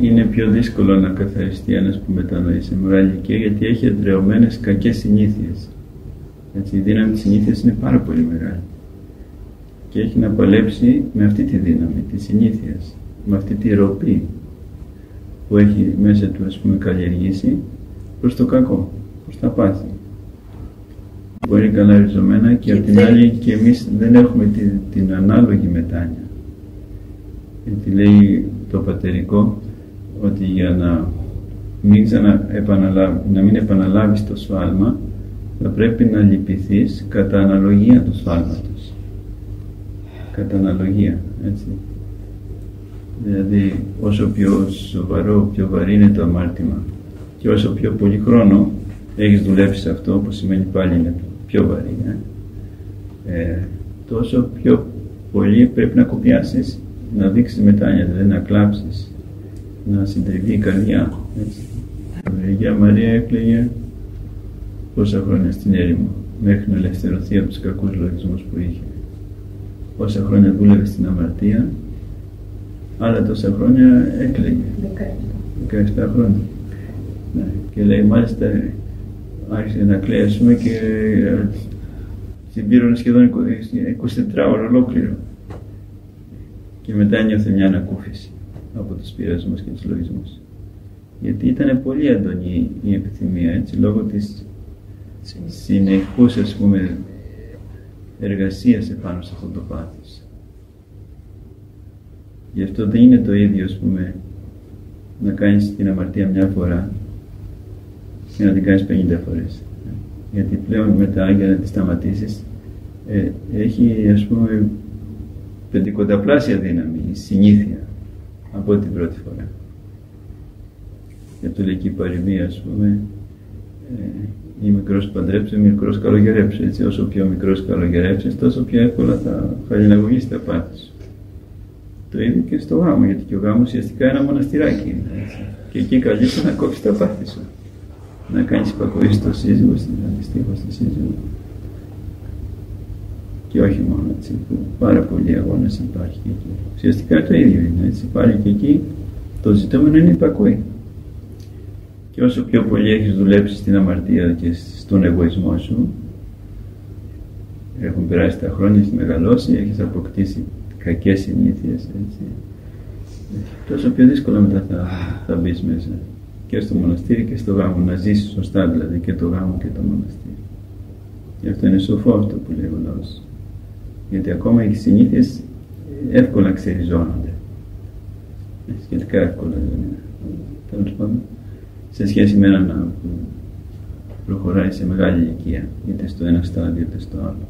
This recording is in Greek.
Είναι πιο δύσκολο να καθαριστεί ένας που μετανοεί σε μεγάλη ηλικία γιατί έχει εντρεωμένες κακές συνήθειες. Έτσι, η δύναμη της συνήθειας είναι πάρα πολύ μεγάλη. Και έχει να παλέψει με αυτή τη δύναμη της συνήθειας, με αυτή τη ροπή που έχει μέσα του ας πούμε καλλιεργήσει προς το κακό, προς τα πάθη. Μπορεί καλά ριζωμένα και, απ' την άλλη και εμείς δεν έχουμε την, την ανάλογη μετάνοια. Γιατί λέει το πατερικό ότι για να μην, να μην επαναλάβεις το σφάλμα θα πρέπει να λυπηθείς κατά αναλογία του σφάλματος. Κατά αναλογία, έτσι. Δηλαδή όσο πιο σοβαρό, πιο βαρύ είναι το αμάρτημα και όσο πιο πολύ χρόνο έχεις δουλέψει σε αυτό που σημαίνει πάλι είναι πιο βαρύ ε; Ε, τόσο πιο πολύ πρέπει να κοπιάσεις να δείξεις μετάνοια, δηλαδή να κλάψεις να συντριβεί η καρδιά έτσι. Η Αγία Μαρία έκλαιγε πόσα χρόνια στην έρημο μέχρι να ελευθερωθεί από τους κακούς λογισμούς που είχε. Πόσα χρόνια δούλευε στην αμαρτία άλλα τόσα χρόνια έκλαιγε. 17 χρόνια. Ναι. και λέει μάλιστα άρχισε να κλαίει ας πούμε και συμπήρωνε σχεδόν 24 ώρα ολόκληρο. Και μετά νιώθε μια ανακούφιση από τους πειρασμούς και τους λογισμούς γιατί ήταν πολύ έντονη η επιθυμία έτσι λόγω της συνεχούς ας πούμε εργασίας επάνω σε αυτό το πάθος. Γι' αυτό δεν είναι το ίδιο ας πούμε να κάνεις την αμαρτία μια φορά και να την κάνεις 50 φορές. Γιατί πλέον μετά για να τη σταματήσεις ε, έχει ας πούμε πεντηκονταπλάσια δύναμη, συνήθεια από την πρώτη φορά. Για το λέει και η παροιμία ας πούμε ε, ή μικρός παντρέψε, μικρός καλογερέψε. Έτσι, όσο πιο μικρός καλογερέψεις, τόσο πιο εύκολα θα χαλιναγωγείς τα πάθη σου. Το ίδιο και στο γάμο, γιατί και ο γάμος ουσιαστικά ένα μοναστηράκι είναι. Έτσι. Και εκεί καλείσαι να κόψεις τα πάθη σου να κάνεις υπακοή στο σύζυγο, στην αντιστοίχο στη σύζυγο. Και όχι μόνο έτσι, που πάρα πολλοί αγώνα υπάρχει εκεί. Ουσιαστικά το ίδιο είναι έτσι, πάλι και εκεί το ζητούμενο είναι υπακοή. Και όσο πιο πολύ έχεις δουλέψει στην αμαρτία και στον εγωισμό σου, έχουν περάσει τα χρόνια, έχεις μεγαλώσει, έχεις αποκτήσει κακές συνήθειες, έτσι, τόσο πιο δύσκολα μετά θα, θα μπεις μέσα και στο μοναστήρι και στο γάμο, να ζήσεις σωστά δηλαδή και το γάμο και το μοναστήρι. Γι' αυτό είναι σοφό αυτό που λέει ο λαός. Γιατί ακόμα οι συνήθειες εύκολα ξεριζώνονται. Σχετικά εύκολα δηλαδή. Τέλος πάντων, σε σχέση με έναν που προχωράει σε μεγάλη ηλικία, είτε στο ένα στάδιο είτε στο άλλο.